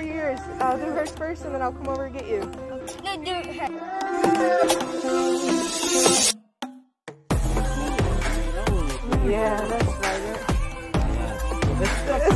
yours. I'll do hers first, and then I'll come over and get you. No, do it. Yeah, that's right. Yeah.